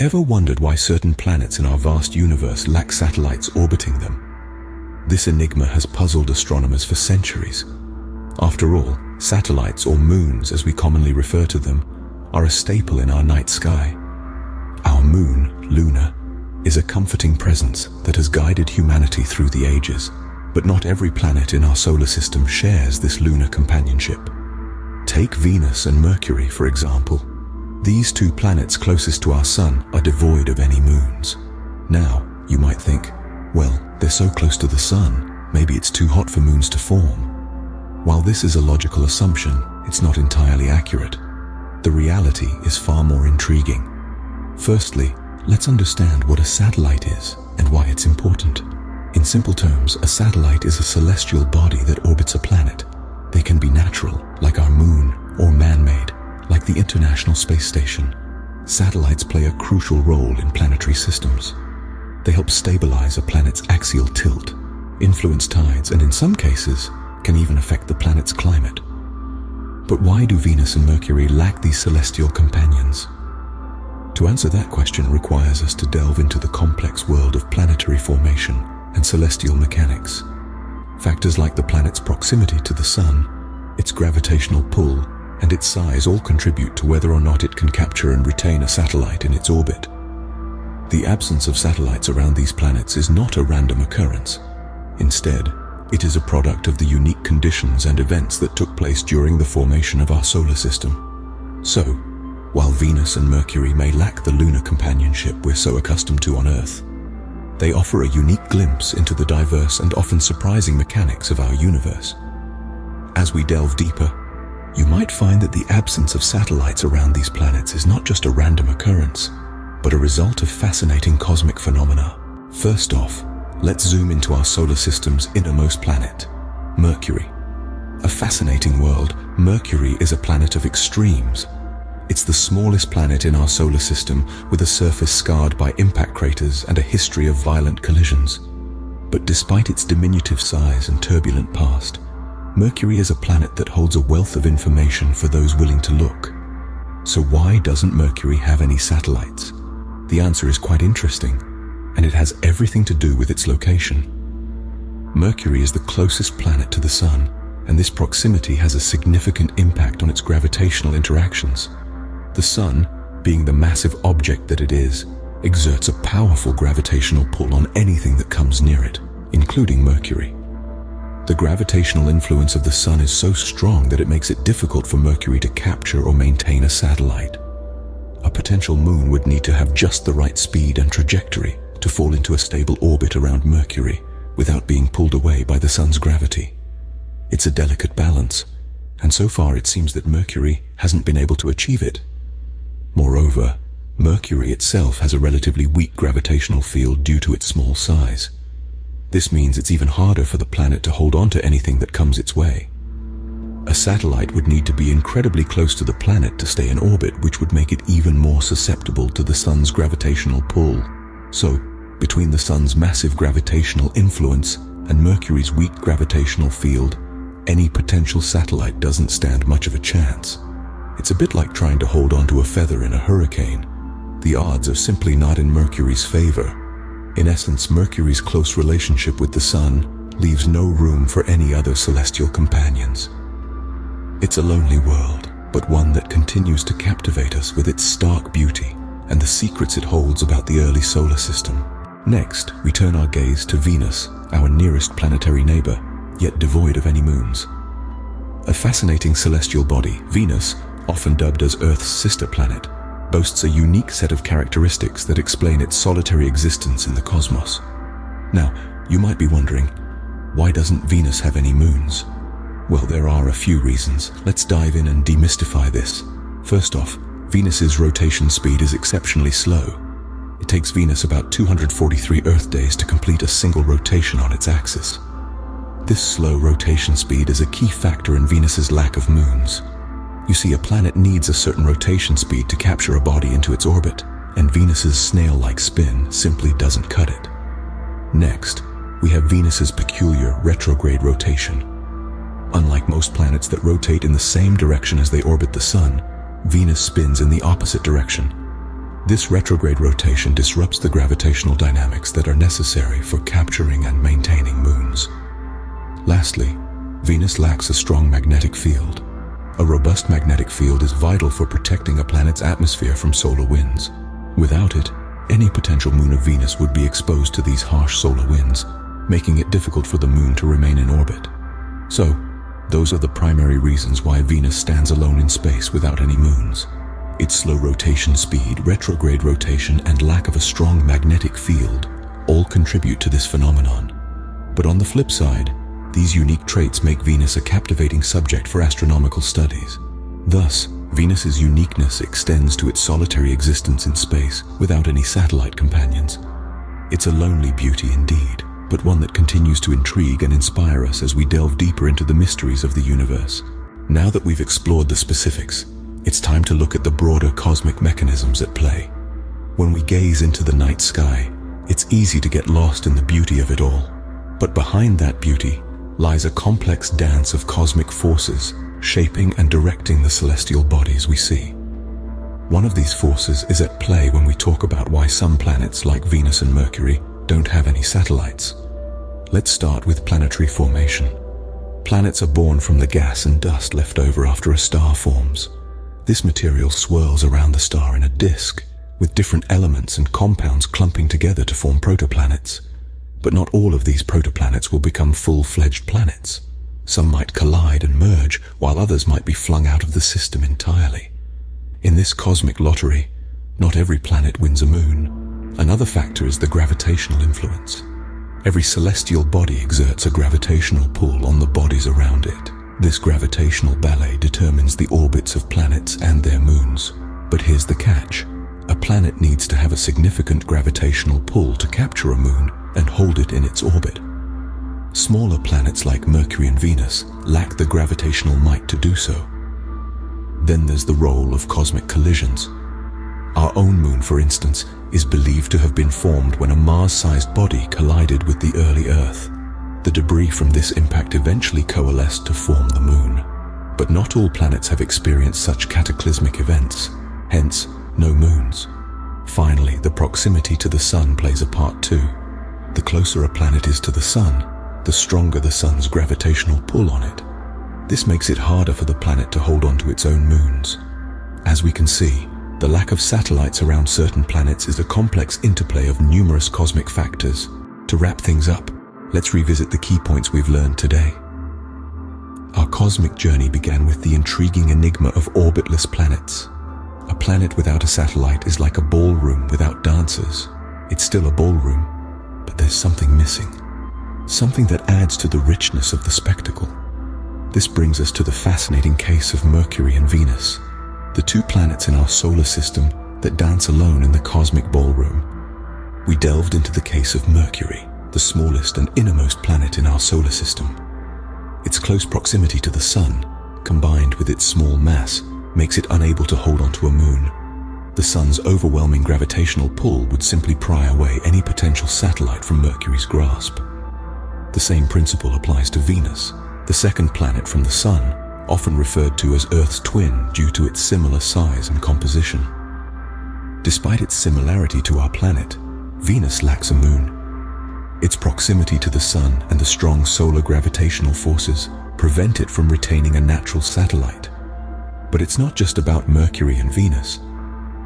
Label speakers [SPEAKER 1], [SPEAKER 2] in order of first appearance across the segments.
[SPEAKER 1] Ever wondered why certain planets in our vast universe lack satellites orbiting them? This enigma has puzzled astronomers for centuries. After all, satellites, or moons as we commonly refer to them, are a staple in our night sky. Our moon, Luna, is a comforting presence that has guided humanity through the ages. But not every planet in our solar system shares this lunar companionship. Take Venus and Mercury, for example. These two planets closest to our Sun are devoid of any moons. Now, you might think, well, they're so close to the Sun, maybe it's too hot for moons to form. While this is a logical assumption, it's not entirely accurate. The reality is far more intriguing. Firstly, let's understand what a satellite is and why it's important. In simple terms, a satellite is a celestial body that orbits a planet. They can be natural, like our moon, or man-made, the International Space Station. Satellites play a crucial role in planetary systems. They help stabilize a planet's axial tilt, influence tides, and in some cases, can even affect the planet's climate. But why do Venus and Mercury lack these celestial companions? To answer that question requires us to delve into the complex world of planetary formation and celestial mechanics. Factors like the planet's proximity to the Sun, its gravitational pull, and its size all contribute to whether or not it can capture and retain a satellite in its orbit. The absence of satellites around these planets is not a random occurrence. Instead, it is a product of the unique conditions and events that took place during the formation of our solar system. So, while Venus and Mercury may lack the lunar companionship we're so accustomed to on Earth, they offer a unique glimpse into the diverse and often surprising mechanics of our universe. As we delve deeper, you might find that the absence of satellites around these planets is not just a random occurrence, but a result of fascinating cosmic phenomena. First off, let's zoom into our solar system's innermost planet, Mercury. A fascinating world, Mercury is a planet of extremes. It's the smallest planet in our solar system with a surface scarred by impact craters and a history of violent collisions. But despite its diminutive size and turbulent past, Mercury is a planet that holds a wealth of information for those willing to look. So why doesn't Mercury have any satellites? The answer is quite interesting, and it has everything to do with its location. Mercury is the closest planet to the Sun, and this proximity has a significant impact on its gravitational interactions. The Sun, being the massive object that it is, exerts a powerful gravitational pull on anything that comes near it, including Mercury. The gravitational influence of the Sun is so strong that it makes it difficult for Mercury to capture or maintain a satellite. A potential moon would need to have just the right speed and trajectory to fall into a stable orbit around Mercury without being pulled away by the Sun's gravity. It's a delicate balance, and so far it seems that Mercury hasn't been able to achieve it. Moreover, Mercury itself has a relatively weak gravitational field due to its small size. This means it's even harder for the planet to hold on to anything that comes its way. A satellite would need to be incredibly close to the planet to stay in orbit, which would make it even more susceptible to the sun's gravitational pull. So, between the sun's massive gravitational influence and Mercury's weak gravitational field, any potential satellite doesn't stand much of a chance. It's a bit like trying to hold onto a feather in a hurricane. The odds are simply not in Mercury's favor, in essence, Mercury's close relationship with the Sun leaves no room for any other celestial companions. It's a lonely world, but one that continues to captivate us with its stark beauty and the secrets it holds about the early solar system. Next, we turn our gaze to Venus, our nearest planetary neighbor, yet devoid of any moons. A fascinating celestial body, Venus, often dubbed as Earth's sister planet, boasts a unique set of characteristics that explain its solitary existence in the cosmos. Now, you might be wondering, why doesn't Venus have any moons? Well, there are a few reasons. Let's dive in and demystify this. First off, Venus's rotation speed is exceptionally slow. It takes Venus about 243 Earth days to complete a single rotation on its axis. This slow rotation speed is a key factor in Venus's lack of moons. You see, a planet needs a certain rotation speed to capture a body into its orbit, and Venus's snail-like spin simply doesn't cut it. Next, we have Venus's peculiar retrograde rotation. Unlike most planets that rotate in the same direction as they orbit the Sun, Venus spins in the opposite direction. This retrograde rotation disrupts the gravitational dynamics that are necessary for capturing and maintaining moons. Lastly, Venus lacks a strong magnetic field. A robust magnetic field is vital for protecting a planet's atmosphere from solar winds. Without it, any potential moon of Venus would be exposed to these harsh solar winds, making it difficult for the moon to remain in orbit. So, those are the primary reasons why Venus stands alone in space without any moons. Its slow rotation speed, retrograde rotation, and lack of a strong magnetic field all contribute to this phenomenon. But on the flip side, these unique traits make Venus a captivating subject for astronomical studies. Thus, Venus's uniqueness extends to its solitary existence in space without any satellite companions. It's a lonely beauty indeed, but one that continues to intrigue and inspire us as we delve deeper into the mysteries of the universe. Now that we've explored the specifics, it's time to look at the broader cosmic mechanisms at play. When we gaze into the night sky, it's easy to get lost in the beauty of it all. But behind that beauty lies a complex dance of cosmic forces shaping and directing the celestial bodies we see. One of these forces is at play when we talk about why some planets like Venus and Mercury don't have any satellites. Let's start with planetary formation. Planets are born from the gas and dust left over after a star forms. This material swirls around the star in a disk, with different elements and compounds clumping together to form protoplanets. But not all of these protoplanets will become full-fledged planets. Some might collide and merge, while others might be flung out of the system entirely. In this cosmic lottery, not every planet wins a moon. Another factor is the gravitational influence. Every celestial body exerts a gravitational pull on the bodies around it. This gravitational ballet determines the orbits of planets and their moons. But here's the catch. A planet needs to have a significant gravitational pull to capture a moon and hold it in its orbit. Smaller planets like Mercury and Venus lack the gravitational might to do so. Then there's the role of cosmic collisions. Our own moon, for instance, is believed to have been formed when a Mars-sized body collided with the early Earth. The debris from this impact eventually coalesced to form the moon. But not all planets have experienced such cataclysmic events, hence no moons. Finally, the proximity to the Sun plays a part too. The closer a planet is to the Sun, the stronger the sun's gravitational pull on it. This makes it harder for the planet to hold on to its own moons. As we can see, the lack of satellites around certain planets is a complex interplay of numerous cosmic factors. To wrap things up, let's revisit the key points we've learned today. Our cosmic journey began with the intriguing enigma of orbitless planets. A planet without a satellite is like a ballroom without dancers. It's still a ballroom, but there's something missing something that adds to the richness of the spectacle. This brings us to the fascinating case of Mercury and Venus, the two planets in our solar system that dance alone in the cosmic ballroom. We delved into the case of Mercury, the smallest and innermost planet in our solar system. Its close proximity to the Sun, combined with its small mass, makes it unable to hold onto a moon. The Sun's overwhelming gravitational pull would simply pry away any potential satellite from Mercury's grasp. The same principle applies to Venus, the second planet from the Sun, often referred to as Earth's twin due to its similar size and composition. Despite its similarity to our planet, Venus lacks a moon. Its proximity to the Sun and the strong solar gravitational forces prevent it from retaining a natural satellite. But it's not just about Mercury and Venus.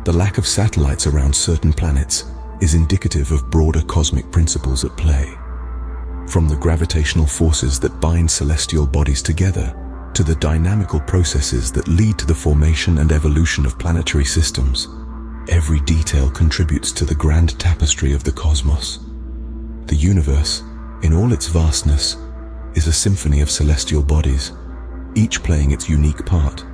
[SPEAKER 1] The lack of satellites around certain planets is indicative of broader cosmic principles at play. From the gravitational forces that bind celestial bodies together to the dynamical processes that lead to the formation and evolution of planetary systems, every detail contributes to the grand tapestry of the cosmos. The universe, in all its vastness, is a symphony of celestial bodies, each playing its unique part.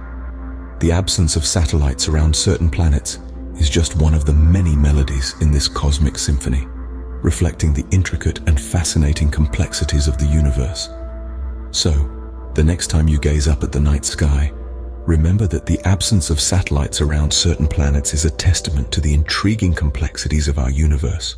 [SPEAKER 1] The absence of satellites around certain planets is just one of the many melodies in this cosmic symphony reflecting the intricate and fascinating complexities of the universe. So, the next time you gaze up at the night sky, remember that the absence of satellites around certain planets is a testament to the intriguing complexities of our universe.